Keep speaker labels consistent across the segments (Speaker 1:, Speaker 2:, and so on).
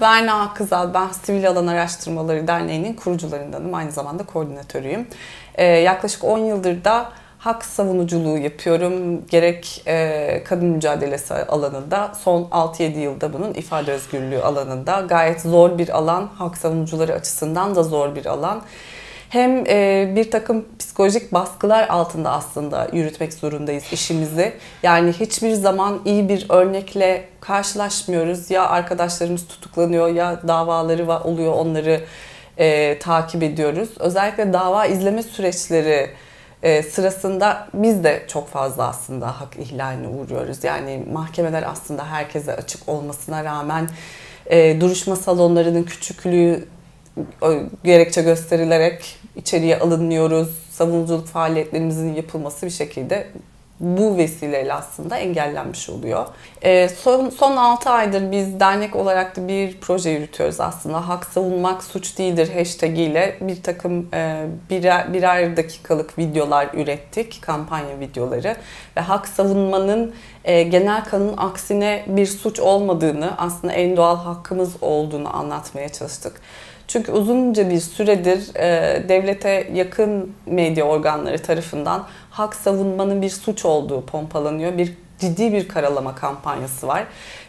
Speaker 1: Berna Kızal, ben Sivil Alan Araştırmaları Derneği'nin kurucularındanım. Aynı zamanda koordinatörüyüm. Ee, yaklaşık 10 yıldır da hak savunuculuğu yapıyorum. Gerek e, kadın mücadelesi alanında, son 6-7 yılda bunun ifade özgürlüğü alanında. Gayet zor bir alan, hak savunucuları açısından da zor bir alan hem e, bir takım psikolojik baskılar altında aslında yürütmek zorundayız işimizi. Yani hiçbir zaman iyi bir örnekle karşılaşmıyoruz. Ya arkadaşlarımız tutuklanıyor ya davaları oluyor onları e, takip ediyoruz. Özellikle dava izleme süreçleri e, sırasında biz de çok fazla aslında hak ihlaline uğruyoruz. Yani mahkemeler aslında herkese açık olmasına rağmen e, duruşma salonlarının küçüklüğü gerekçe gösterilerek içeriye alınıyoruz. Savunuculuk faaliyetlerimizin yapılması bir şekilde bu vesileyle aslında engellenmiş oluyor. E, son, son 6 aydır biz dernek olarak da bir proje yürütüyoruz aslında. Hak savunmak suç değildir hashtag ile bir takım e, birer, birer dakikalık videolar ürettik, kampanya videoları. Ve hak savunmanın e, genel kanın aksine bir suç olmadığını, aslında en doğal hakkımız olduğunu anlatmaya çalıştık. Çünkü uzunca bir süredir e, devlete yakın medya organları tarafından hak savunmanın bir suç olduğu pompalanıyor. Bir ciddi bir karalama kampanyası var.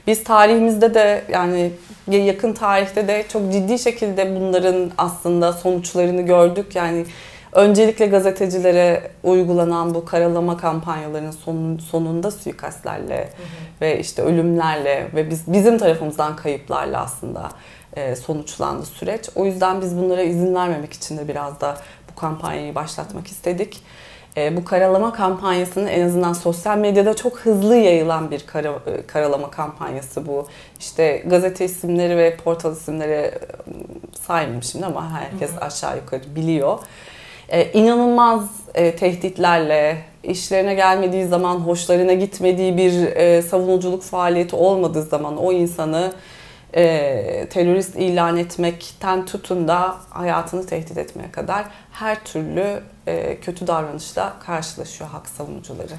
Speaker 1: Biz tarihimizde de yani yakın tarihte de çok ciddi şekilde bunların aslında sonuçlarını gördük. Yani öncelikle gazetecilere uygulanan bu karalama kampanyalarının sonun, sonunda suikastlerle hı hı. ve işte ölümlerle ve biz bizim tarafımızdan kayıplarla aslında e, sonuçlandı süreç. O yüzden biz bunlara izin vermemek için de biraz da bu kampanyayı başlatmak istedik. E, bu karalama kampanyasının en azından sosyal medyada çok hızlı yayılan bir kara, e, karalama kampanyası bu. İşte gazete isimleri ve portal isimleri saymayayım şimdi ama herkes aşağı yukarı biliyor. İnanılmaz tehditlerle, işlerine gelmediği zaman, hoşlarına gitmediği bir savunuculuk faaliyeti olmadığı zaman o insanı e, terörist ilan etmekten tutun da hayatını tehdit etmeye kadar her türlü e, kötü davranışla karşılaşıyor hak savunucuları.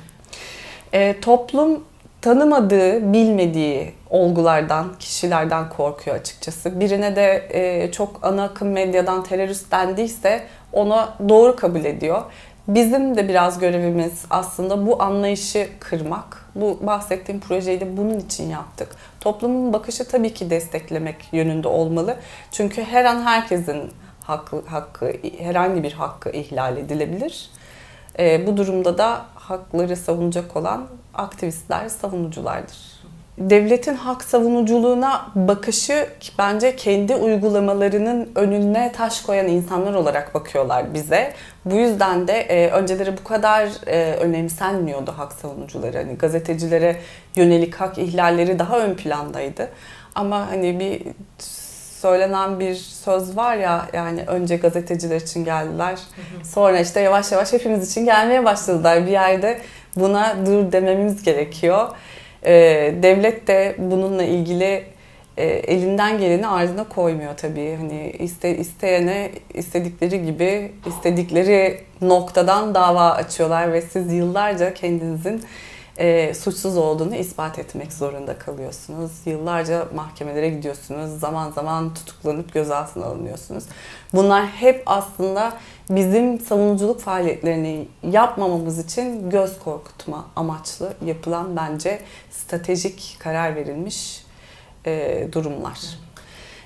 Speaker 1: E, toplum tanımadığı, bilmediği olgulardan, kişilerden korkuyor açıkçası. Birine de e, çok ana akım medyadan terörist dendiyse ona doğru kabul ediyor. Bizim de biraz görevimiz aslında bu anlayışı kırmak. Bu bahsettiğim projeyi de bunun için yaptık. Toplumun bakışı tabii ki desteklemek yönünde olmalı. Çünkü her an herkesin hakkı, hakkı herhangi bir hakkı ihlal edilebilir. E, bu durumda da hakları savunacak olan aktivistler, savunuculardır devletin hak savunuculuğuna bakışı bence kendi uygulamalarının önüne taş koyan insanlar olarak bakıyorlar bize. Bu yüzden de e, önceleri bu kadar e, önemsenmiyordu hak savunucuları. Hani gazetecilere yönelik hak ihlalleri daha ön plandaydı. Ama hani bir söylenen bir söz var ya yani önce gazeteciler için geldiler. Sonra işte yavaş yavaş hepimiz için gelmeye başladılar. Bir yerde buna dur dememiz gerekiyor. E, devlet de bununla ilgili e, elinden geleni ardına koymuyor tabii. Hani iste, isteyene istedikleri gibi istedikleri noktadan dava açıyorlar ve siz yıllarca kendinizin e, suçsuz olduğunu ispat etmek zorunda kalıyorsunuz. Yıllarca mahkemelere gidiyorsunuz. Zaman zaman tutuklanıp gözaltına alınıyorsunuz. Bunlar hep aslında bizim savunuculuk faaliyetlerini yapmamamız için göz korkutma amaçlı yapılan bence stratejik karar verilmiş e, durumlar.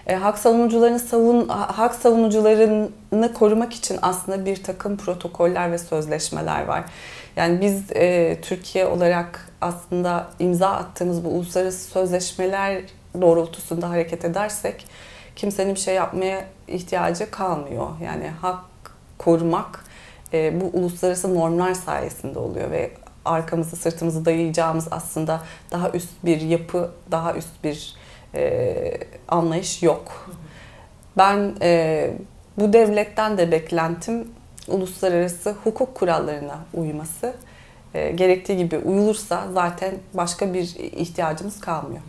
Speaker 1: E, hak savunucularını savun hak savunucularını korumak için aslında bir takım protokoller ve sözleşmeler var. Yani biz e, Türkiye olarak aslında imza attığımız bu uluslararası sözleşmeler doğrultusunda hareket edersek kimsenin bir şey yapmaya ihtiyacı kalmıyor. Yani hak korumak e, bu uluslararası normlar sayesinde oluyor ve arkamızı sırtımızı dayayacağımız aslında daha üst bir yapı, daha üst bir e, anlayış yok. Ben e, bu devletten de beklentim uluslararası hukuk kurallarına uyması. E, gerektiği gibi uyulursa zaten başka bir ihtiyacımız kalmıyor.